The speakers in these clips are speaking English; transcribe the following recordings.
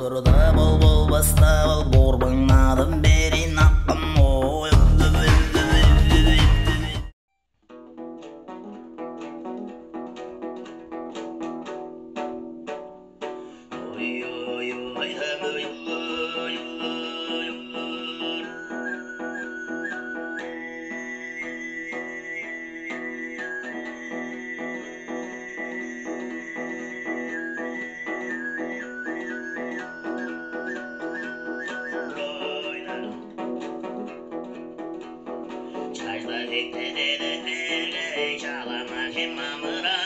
Bulurda bol bol basta bol Borbanmadım beri naqqım oy Oy oy oy hem Diklerine ele çalamaz imamıra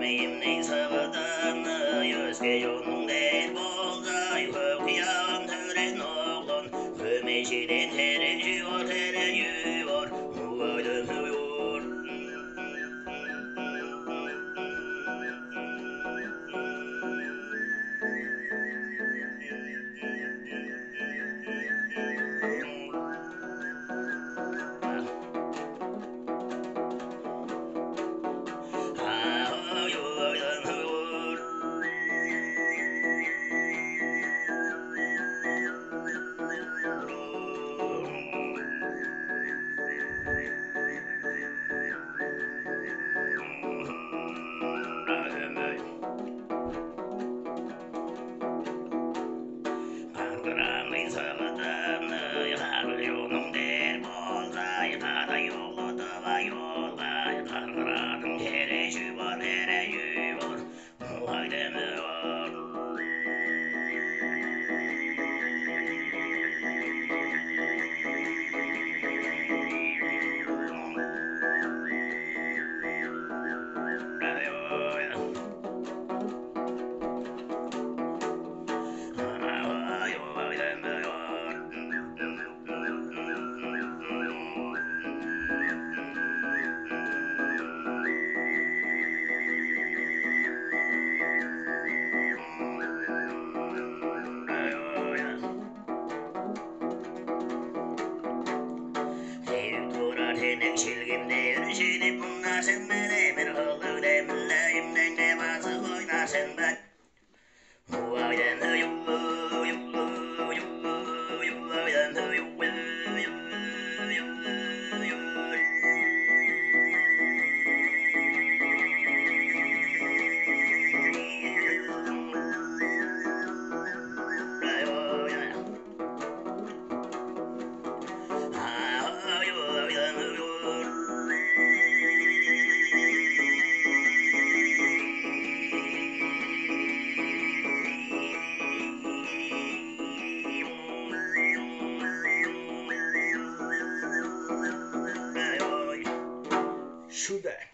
vermeyim ne sabahdan Yüzge yolun değil bolday Okuyan tören oğlun Kımeşinin her evi var her silgimde yürüyeceğini bunlar sevmeli 初代